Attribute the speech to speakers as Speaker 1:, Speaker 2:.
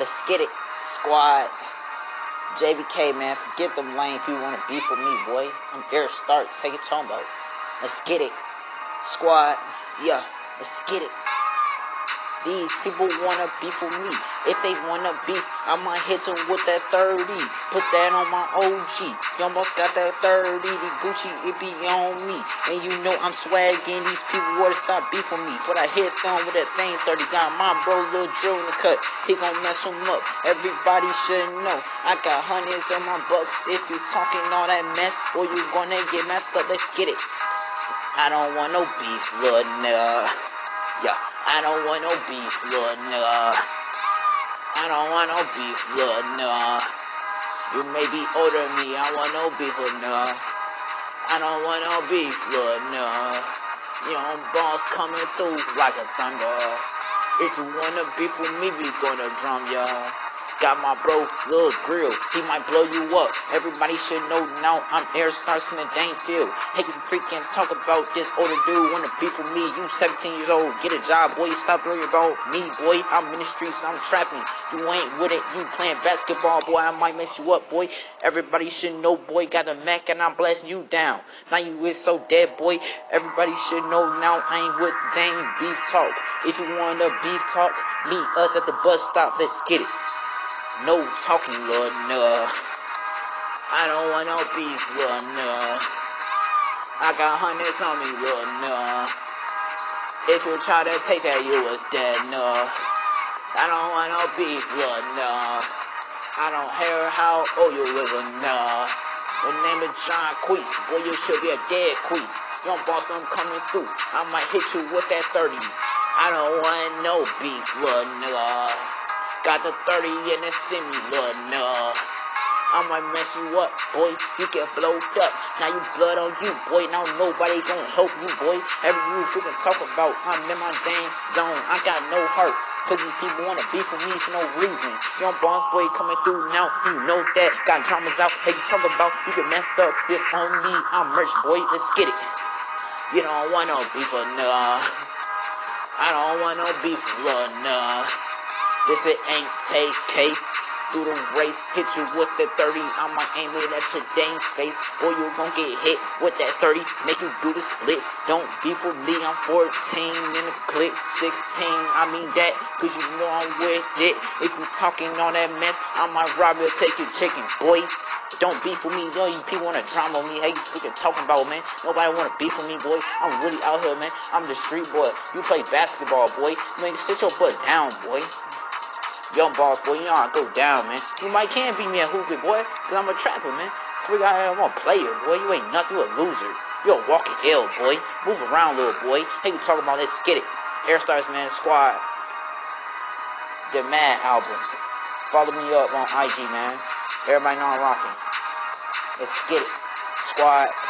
Speaker 1: Let's get it, squad. JBK, man, forget them lame people want to beef with me, boy. I'm Eric Stark, take it about. Let's get it, squad. Yeah, let's get it. These people wanna beef with me. If they wanna beef, I'ma hit them with that 30. Put that on my OG. You almost got that 30. The Gucci, it be on me. And you know I'm swagging. These people wanna stop beefing me. But I hit them with that thing 30. Got my bro, little drill in the cut. He gon' mess them up. Everybody should know. I got hundreds of my bucks. If you talking all that mess, or you gonna get messed up. Let's get it. I don't want no beef, little nigga. Yeah. I don't want no beef, little nigga. I don't want no beef, little nigga. You may be older than me, I want no beef, little nigga. I don't want no beef, little nigga. Young boss coming through like a thunder. If you wanna beef with me, we gonna drum ya. Got my bro, Lil Grill. He might blow you up. Everybody should know now I'm Air Starks in the dang field. Hey, you freaking talk about this older dude wanna beef with me. You 17 years old, get a job, boy. Stop worrying about me, boy. I'm in the streets, I'm trapping. You ain't with it, you playing basketball, boy. I might mess you up, boy. Everybody should know, boy. Got a Mac and I'm blasting you down. Now you is so dead, boy. Everybody should know now I ain't with dang beef talk. If you wanna beef talk, meet us at the bus stop. Let's get it. No talking, Lord, no. I don't want no beef, Lord, no. I got hundreds on me, Lord, no. If you try to take that, you was dead, no. I don't want no beef, Lord, no. I don't care how old you live, no. The name is John Queese, boy, you should be a dead queef. Young boss, I'm coming through. I might hit you with that 30. I don't want no beef, Lord, no. Got the 30 in the semi, little nigga. I might mess you up, boy. You get blowed up. Now you blood on you, boy. Now nobody gonna help you, boy. Every you freaking talk about, I'm in my damn zone. I got no heart. Cause these people wanna beef with me for no reason. Young boss boy coming through now, you know that. Got dramas out, hey, you talk about, you get messed up. This on me, I'm merch, boy. Let's get it. You don't want no beef, nah. I don't want no beef, nah. This it ain't take cake. Through the race, hit you with the 30. I'ma aim it at your dang face. Or you gon' get hit with that 30. Make you do the splits. Don't be for me, I'm 14 in the clip. 16, I mean that, cause you know I'm with it. If you talking on that mess, I might rob you, take your chicken, boy. Don't beef with me, you know you people wanna drama me. Hey, you freaking talking about, man? Nobody wanna beef with me, boy. I'm really out here, man. I'm the street boy. You play basketball, boy. Man, sit your butt down, boy. Young boss, boy, you know I go down, man. You might can't beat me at hooping, boy, cause I'm a trapper, man. Freak out I'm a player, boy. You ain't nothing, you a loser. You a walking L, boy. Move around, little boy. Hey, you talking about, let's get it. Air Starks, man, squad. The Mad album. Follow me up on IG, man. Everybody know I'm rocking. Let's get it. Squad.